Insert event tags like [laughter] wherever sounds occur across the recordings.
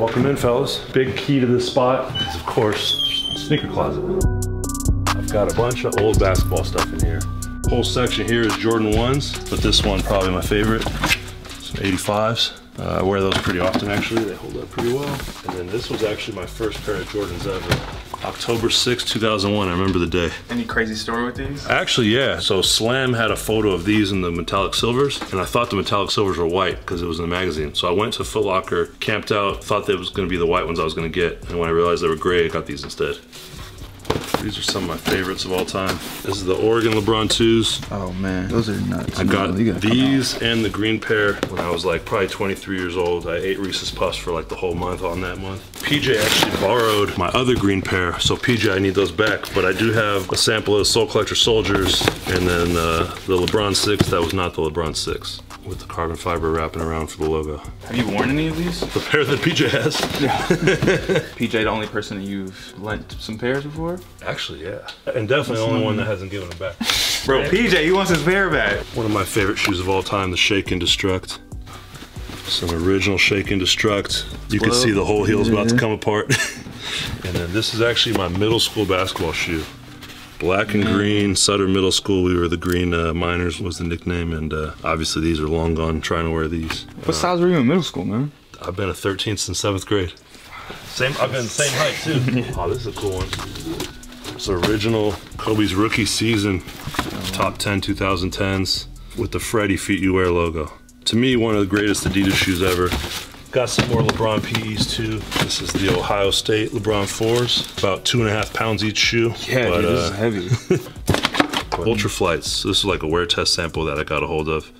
welcome in, fellas. Big key to this spot is, of course, sneaker closet. I've got a bunch of old basketball stuff in here. Whole section here is Jordan 1s, but this one probably my favorite. Some 85s. Uh, I wear those pretty often actually, they hold up pretty well. And then this was actually my first pair of Jordans ever. October 6, 2001, I remember the day. Any crazy story with these? Actually, yeah. So Slam had a photo of these in the metallic silvers, and I thought the metallic silvers were white because it was in the magazine. So I went to Foot Locker, camped out, thought that was gonna be the white ones I was gonna get. And when I realized they were gray, I got these instead. These are some of my favorites of all time. This is the Oregon LeBron 2s. Oh man, those are nuts. I got You these and the green pair when I was like probably 23 years old. I ate Reese's Puffs for like the whole month on that month. PJ actually borrowed my other green pair, so PJ, I need those back. But I do have a sample of Sole Collector Soldiers and then uh, the LeBron 6 that was not the LeBron 6 with the carbon fiber wrapping around for the logo. Have you worn any of these? The pair that PJ has. [laughs] PJ, the only person that you've lent some pairs before? Actually, yeah. And definitely the only one that hasn't given them back. [laughs] Bro, PJ, he wants his pair back. One of my favorite shoes of all time, the Shake Ndestrukt. Some original Shake Ndestrukt. You can Well, see the whole heel's about to come apart. [laughs] and then this is actually my middle school basketball shoe. Black and green, Sutter Middle School. We were the Green uh, Miners was the nickname, and uh, obviously these are long gone. Trying to wear these. What size were you in middle school, man? I've been a 13th since seventh grade. Same. I've been the same height too. [laughs] oh, this is a cool one. It's original Kobe's rookie season, top 10 2010s with the Freddie Feet You Wear logo. To me, one of the greatest Adidas shoes ever. Got some more LeBron PEs too. This is the Ohio State LeBron 4s, about two and a half pounds each shoe. Yeah, but, dude, this uh, is heavy. [laughs] Ultra Flights. This is like a wear test sample that I got a hold of.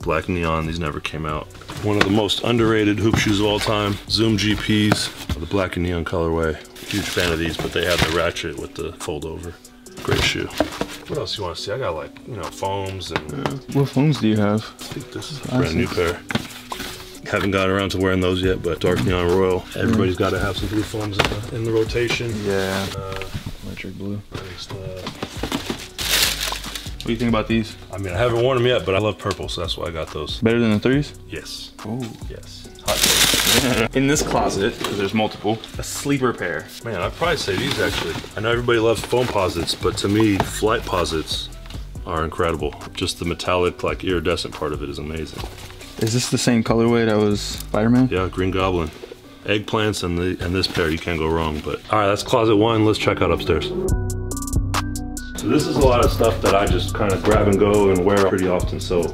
Black Neon, these never came out. One of the most underrated hoop shoes of all time. Zoom GPs, the black and neon colorway. Huge fan of these, but they have the ratchet with the fold over. Great shoe. What else you want to see? I got like, you know, foams and what foams do you have? I think this is a brand new pair. Haven't gotten around to wearing those yet, but Dark Neon Royal. Everybody's got to have some blue foams in the, in the rotation. Yeah, Uh, electric blue. uh, What do you think about these? I mean, I haven't worn them yet, but I love purple, so that's why I got those. Better than the threes? Yes. Oh. Yes. Hot [laughs] In this closet, because there's multiple, a sleeper pair. Man, I'd probably say these actually. I know everybody loves Foamposites, but to me, Flightposites are incredible. Just the metallic, like iridescent part of it is amazing. Is this the same colorway that was Spider-Man? Yeah, Green Goblin. Eggplants and the and this pair, you can't go wrong. But all right, that's closet one. Let's check out upstairs. So this is a lot of stuff that I just kind of grab and go and wear pretty often. So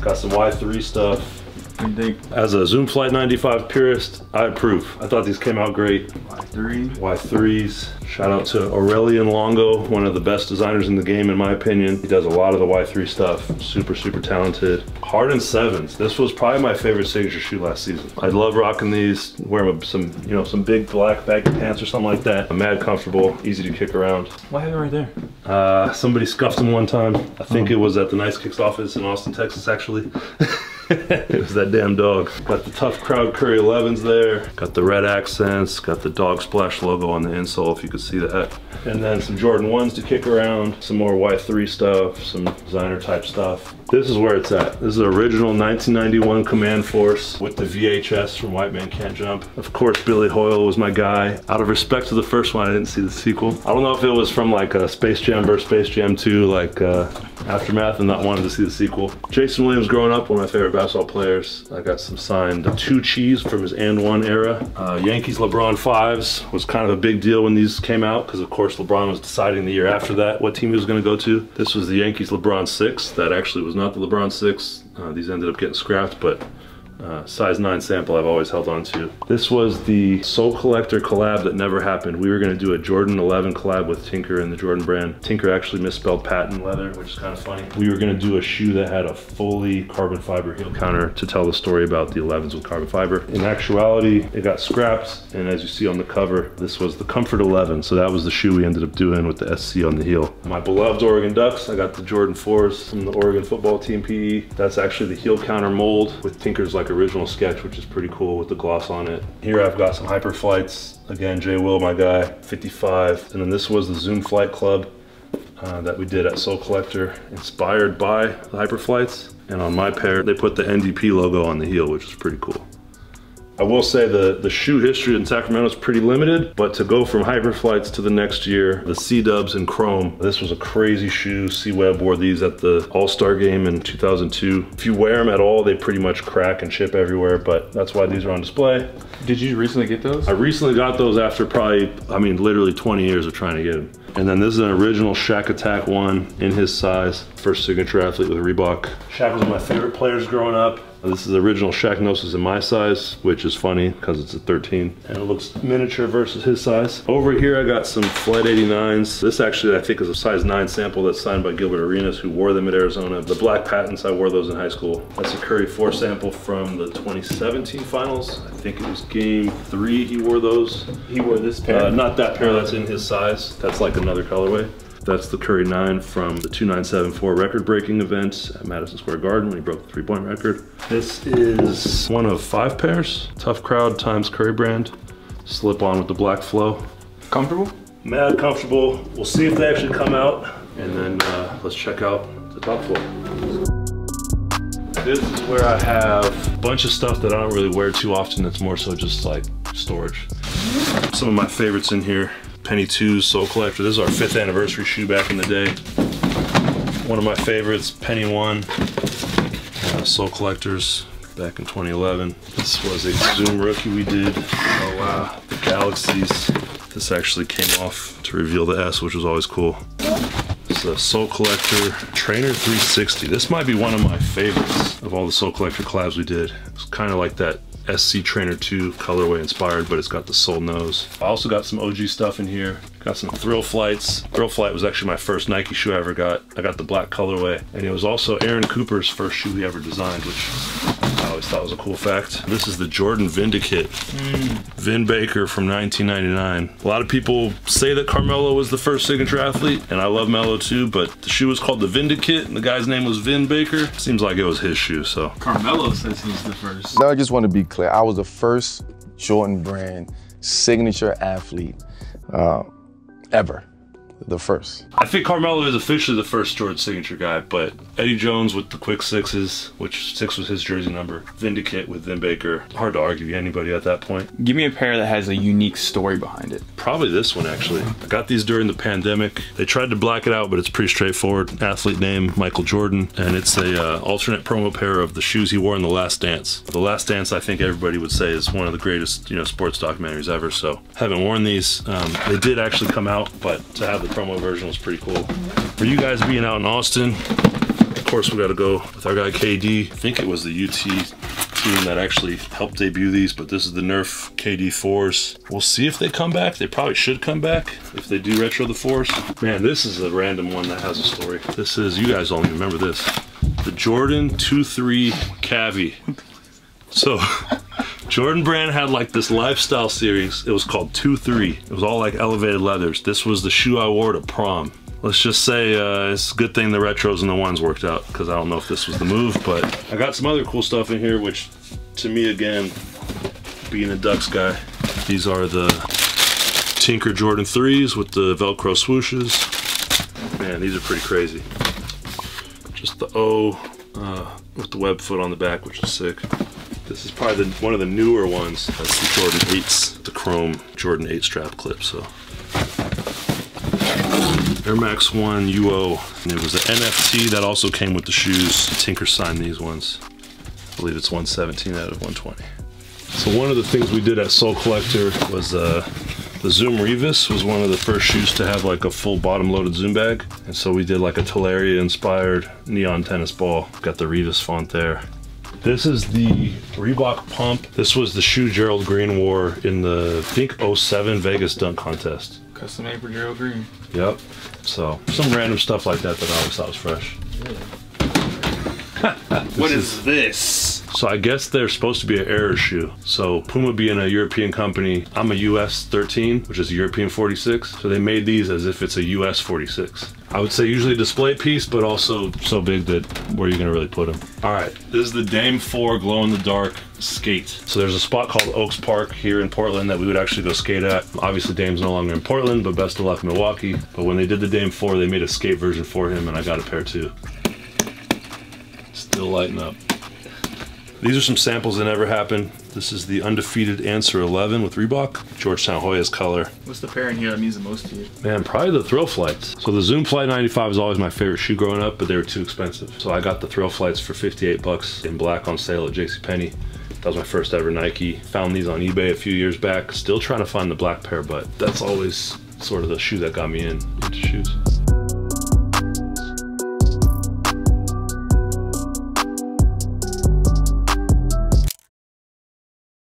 got some Y3 stuff. What do you think? As a Zoom Flight 95 purist, I approve. I thought these came out great. Three. Y3s. Shout out to Aurelian Longo, one of the best designers in the game in my opinion. He does a lot of the Y3 stuff. Super, super talented. Harden 7s. This was probably my favorite signature shoe last season. I love rocking these. Wear them with some, you know, some big black baggy pants or something like that. I'm mad comfortable, easy to kick around. What have it right there? Uh, somebody scuffed them one time. I think it was at the Nice Kicks office in Austin, Texas, actually. [laughs] [laughs] it was that damn dog. Got the Tough Crowd Curry 11s there. Got the red accents. Got the Dog Splash logo on the insole, if you could see that. And then some Jordan 1s to kick around. Some more Y3 stuff. Some designer type stuff. This is where it's at. This is original 1991 Command Force with the VHS from White Man Can't Jump. Of course, Billy Hoyle was my guy. Out of respect to the first one, I didn't see the sequel. I don't know if it was from like uh, Space Jam versus Space Jam 2, like uh, Aftermath, and not wanting to see the sequel. Jason Williams, growing up, one of my favorite basketball players. I got some signed Tai Chis from his AND1 era. Uh, Yankees LeBron fives was kind of a big deal when these came out because, of course, LeBron was deciding the year after that what team he was going to go to. This was the Yankees LeBron six. That actually was not the LeBron six. Uh, these ended up getting scrapped, but uh, size 9 sample I've always held on to. This was the Sole Collector collab that never happened. We were going to do a Jordan 11 collab with Tinker and the Jordan brand. Tinker actually misspelled patent leather, which is kind of funny. We were going to do a shoe that had a fully carbon fiber heel counter to tell the story about the 11s with carbon fiber. In actuality, it got scrapped, and as you see on the cover, this was the Comfort 11. So that was the shoe we ended up doing with the SC on the heel. My beloved Oregon Ducks, I got the Jordan 4s from the Oregon football team PE. That's actually the heel counter mold with Tinker's like original sketch, which is pretty cool with the gloss on it. Here I've got some Hyper Flights. Again, Jay Will, my guy, 55. And then this was the Zoom Flight Club uh, that we did at Sole Collector, inspired by the Hyper Flights. And on my pair, they put the NDP logo on the heel, which is pretty cool. I will say the, the shoe history in Sacramento is pretty limited, but to go from Hyperflights to the next year, the C-Dubs in chrome, this was a crazy shoe. C-Webb wore these at the All-Star game in 2002. If you wear them at all, they pretty much crack and chip everywhere, but that's why these are on display. Did you recently get those? I recently got those after probably, I mean, literally 20 years of trying to get them. And then this is an original Shaq Attack one in his size. First signature athlete with Reebok. Shaq was one of my favorite players growing up. This is the original Shaqnosis in my size, which is funny because it's a 13. And it looks miniature versus his size. Over here I got some Flight 89s. This actually I think is a size 9 sample that's signed by Gilbert Arenas who wore them at Arizona. The black patents, I wore those in high school. That's a Curry 4 sample from the 2017 finals. Think it was game 3 he wore those. He wore this pair. Uh, not that pair that's in his size. That's like another colorway. That's the Curry 9 from the 2974 record breaking event at Madison Square Garden when he broke the three point record. This is one of five pairs. Tough Crowd times Curry brand. Slip on with the black flow. Comfortable? Mad comfortable. We'll see if they actually come out. And then uh, let's check out the top floor. This is where I have bunch of stuff that I don't really wear too often. It's more so just like storage. Some of my favorites in here. Penny 2's Sole Collector. This is our fifth anniversary shoe back in the day. One of my favorites, Penny 1, uh, Sole Collectors back in 2011. This was a Zoom rookie we did. Oh wow, the Galaxies. This actually came off to reveal the S, which was always cool. It's a Sole Collector Trainer 360. This might be one of my favorites of all the Sole Collector collabs we did. It's kind of like that SC Trainer 2 colorway inspired, but it's got the sole nose. I also got some OG stuff in here. Got some Thrill Flights. Thrill Flight was actually my first Nike shoe I ever got. I got the black colorway, and it was also Aaron Cooper's first shoe he ever designed, which always thought was a cool fact. This is the Jordan Vindicate. Vin Baker from 1999. A lot of people say that Carmelo was the first signature athlete, and I love Melo too, but the shoe was called the Vindicate, and the guy's name was Vin Baker. Seems like it was his shoe, so. Carmelo says he's the first. Now, I just want to be clear. I was the first Jordan brand signature athlete uh, ever. The first. I think Carmelo is officially the first Jordan signature guy, but Eddie Jones with the quick sixes, which six was his jersey number. Vindicate with Vin Baker. Hard to argue anybody at that point. Give me a pair that has a unique story behind it. Probably this one actually. I got these during the pandemic. They tried to black it out, but it's pretty straightforward. Athlete name Michael Jordan, and it's a uh, alternate promo pair of the shoes he wore in The Last Dance. The Last Dance, I think everybody would say, is one of the greatest you know sports documentaries ever. So haven't worn these. Um, they did actually come out, but to have the promo version was pretty cool. For you guys being out in Austin, of course we got to go with our guy KD. I think it was the UT team that actually helped debut these, but this is the Nerf KD 4s. We'll see if they come back. They probably should come back if they do retro the force. Man, this is a random one that has a story. This is, you guys don't remember this. The Jordan 2-3 Cavi. So, [laughs] Jordan Brand had like this lifestyle series. It was called 2-3. It was all like elevated leathers. This was the shoe I wore to prom. Let's just say uh, it's a good thing the retros and the ones worked out because I don't know if this was the move, but I got some other cool stuff in here, which to me, again, being a Ducks guy, these are the Tinker Jordan 3s with the Velcro swooshes. Man, these are pretty crazy. Just the O uh, with the web foot on the back, which is sick. This is probably the, one of the newer ones. That's the Jordan 8s, the chrome Jordan 8 strap clip. So Air Max 1 UO. And it was an NFT that also came with the shoes. Tinker signed these ones. I believe it's 117 out of 120. So one of the things we did at Sole Collector was uh, the Zoom Revis was one of the first shoes to have like a full bottom loaded Zoom bag. And so we did like a Teleria inspired neon tennis ball. Got the Revis font there. This is the Reebok Pump. This was the shoe Gerald Green wore in the, I think 07 Vegas dunk contest. Custom made for Gerald Green. Yep. So some random stuff like that that I always thought was fresh. [laughs] What is this? So I guess they're supposed to be an error shoe. So Puma being a European company, I'm a US 13, which is a European 46. So they made these as if it's a US 46. I would say usually a display piece, but also so big that where are you gonna really put them? All right, this is the Dame 4 glow in the dark skate. So there's a spot called Oaks Park here in Portland that we would actually go skate at. Obviously Dame's no longer in Portland, but best of luck Milwaukee. But when they did the Dame 4, they made a skate version for him and I got a pair too. Still lighting up. These are some samples that never happened. This is the undefeated Answer 11 with Reebok, Georgetown Hoya's color. What's the pair in here that means the most to you? Man, probably the thrill flights. So the Zoom Flight 95 was always my favorite shoe growing up, but they were too expensive. So I got the thrill flights for 58 bucks in black on sale at JCPenney. That was my first ever Nike. Found these on eBay a few years back. Still trying to find the black pair, but that's always sort of the shoe that got me in into shoes.